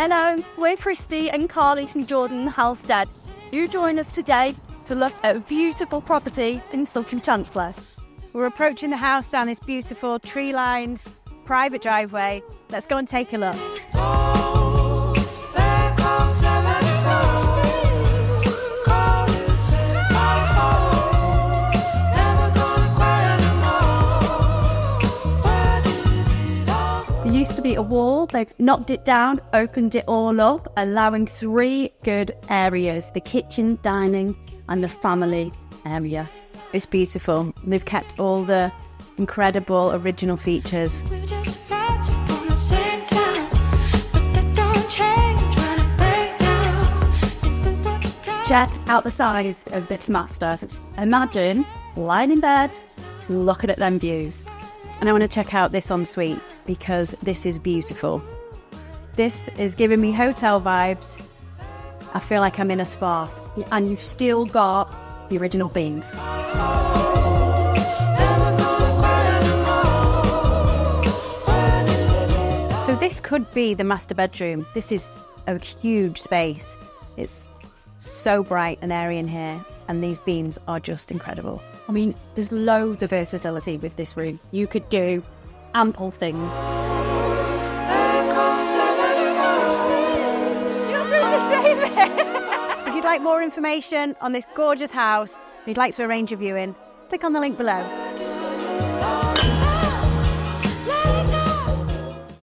Hello, we're Christy and Carly from Jordan Halstead. You join us today to look at a beautiful property in Sutton Chancellor. We're approaching the house down this beautiful tree lined private driveway. Let's go and take a look. Oh. Used to be a wall, they've knocked it down, opened it all up, allowing three good areas the kitchen, dining, and the family area. It's beautiful. They've kept all the incredible original features. Check out the size of this master. Imagine lying in bed, looking at them views. And I want to check out this ensuite because this is beautiful. This is giving me hotel vibes. I feel like I'm in a spa. And you've still got the original beams. So this could be the master bedroom. This is a huge space. It's so bright and airy in here, and these beams are just incredible. I mean, there's loads of versatility with this room. You could do ample things. If you'd like more information on this gorgeous house, and you'd like to arrange a viewing, click on the link below.